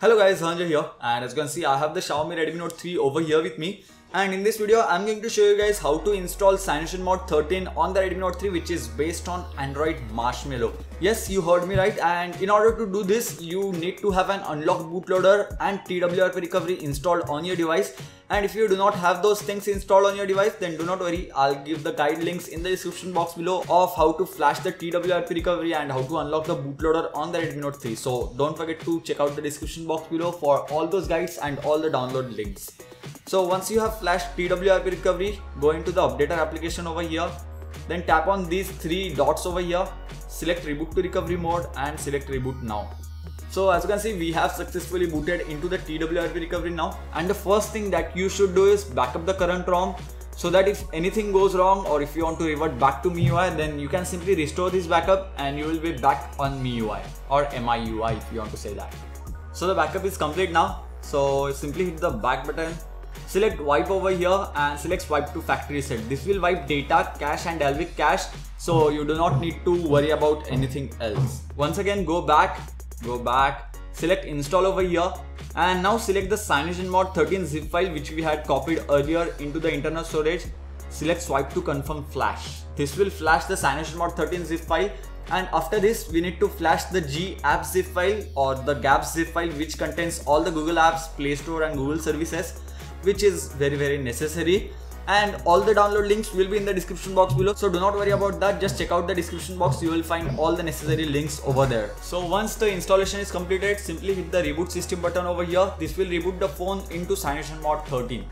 Hello guys, Dhananjay here. And as you can see I have the Xiaomi Redmi Note 3 over here with me and in this video I'm going to show you guys how to install CyanogenMod 13 on the Redmi Note 3 which is based on Android Marshmallow. Yes, you heard me right and in order to do this you need to have an unlocked bootloader and TWRP recovery installed on your device and if you do not have those things installed on your device then do not worry I'll give the guide links in the description box below of how to flash the TWRP recovery and how to unlock the bootloader on the Redmi Note 3 so don't forget to check out the description box below for all those guides and all the download links. So once you have flashed TWRP recovery go into the updater application over here. Then tap on these three dots over here. Select reboot to recovery mode and select reboot now. So as you can see we have successfully booted into the TWRP recovery now. And the first thing that you should do is backup the current ROM so that if anything goes wrong or if you want to revert back to MIUI then you can simply restore this backup and you will be back on MIUI or MIUI if you want to say that. So the backup is complete now. So simply hit the back button select wipe over here and select swipe to factory reset. This will wipe data, cache and Dalvik cache so you do not need to worry about anything else. Once again go back go back, select install over here and now select the CyanogenMod 13 zip file which we had copied earlier into the internal storage. Select swipe to confirm flash. This will flash the CyanogenMod 13 zip file and after this we need to flash the G app zip file or the GAP zip file which contains all the Google apps, Play Store and Google services which is very very necessary. And all the download links will be in the description box below. So do not worry about that. Just check out the description box. You will find all the necessary links over there. So once the installation is completed simply hit the reboot system button over here. This will reboot the phone into CyanogenMod 13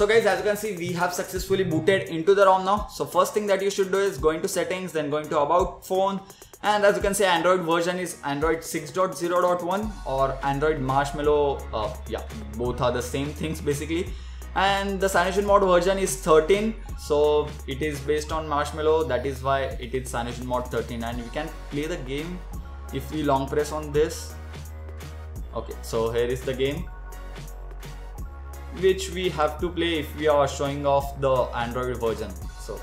So guys, as you can see, we have successfully booted into the ROM now. So first thing that you should do is go into settings, then go into about phone, and as you can see android version is android 6.0.1 or android marshmallow uh, yeah both are the same things basically. And the CyanogenMod version is 13 so it is based on marshmallow. That is why it is CyanogenMod 13 and we can play the game if we long press on this. Okay so here is the game which we have to play if we are showing off the android version. So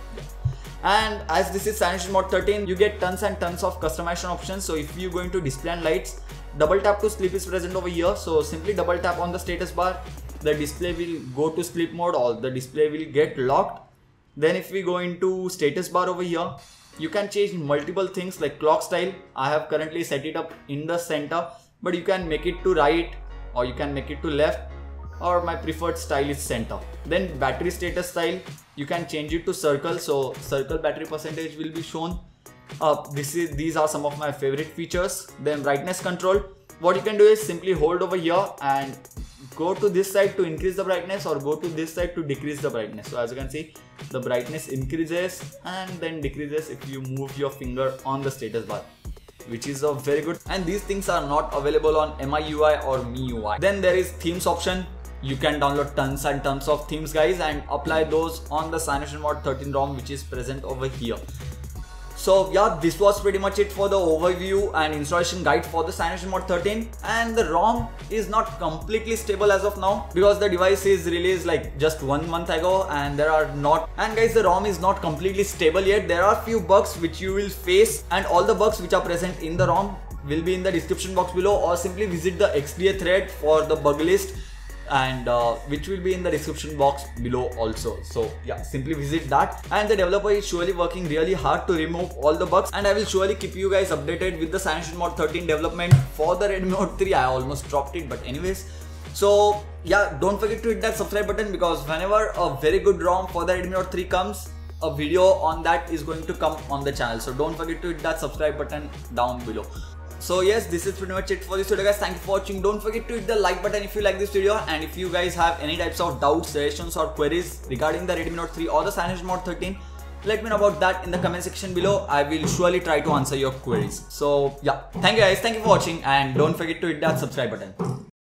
and as this is CyanogenMod 13 you get tons and tons of customization options. So if you go into display and lights double tap to sleep is present over here. So simply double tap on the status bar. The display will go to sleep mode. Or the display will get locked. Then if we go into status bar over here you can change multiple things like clock style. I have currently set it up in the center but you can make it to right or you can make it to left or my preferred style is center. Then battery status style you can change it to circle. So circle battery percentage will be shown. Uh, this is these are some of my favorite features. Then brightness control. What you can do is simply hold over here and go to this side to increase the brightness or go to this side to decrease the brightness. So as you can see the brightness increases and then decreases if you move your finger on the status bar which is a very good. And these things are not available on MIUI or MIUI. Then there is themes option you can download tons and tons of themes guys and apply those on the CyanogenMod 13 ROM which is present over here. So yeah, this was pretty much it for the overview and installation guide for the CyanogenMod 13 and the ROM is not completely stable as of now because the device is released like just one month ago and there are not and guys the ROM is not completely stable yet. There are few bugs which you will face and all the bugs which are present in the ROM will be in the description box below or simply visit the XDA thread for the bug list and uh, which will be in the description box below also. So yeah simply visit that. And the developer is surely working really hard to remove all the bugs. And I will surely keep you guys updated with the CyanogenMod 13 development. For the Redmi Note 3 I almost dropped it but anyways. So yeah don't forget to hit that subscribe button because whenever a very good ROM for the Redmi Note 3 comes a video on that is going to come on the channel. So don't forget to hit that subscribe button down below so yes, this is pretty much it for this video guys. Thank you for watching. Don't forget to hit the like button if you like this video and if you guys have any types of doubts, suggestions or queries regarding the Redmi Note 3 or the CyanogenMod 13, let me know about that in the comment section below. I will surely try to answer your queries. So yeah, thank you guys. Thank you for watching and don't forget to hit that subscribe button.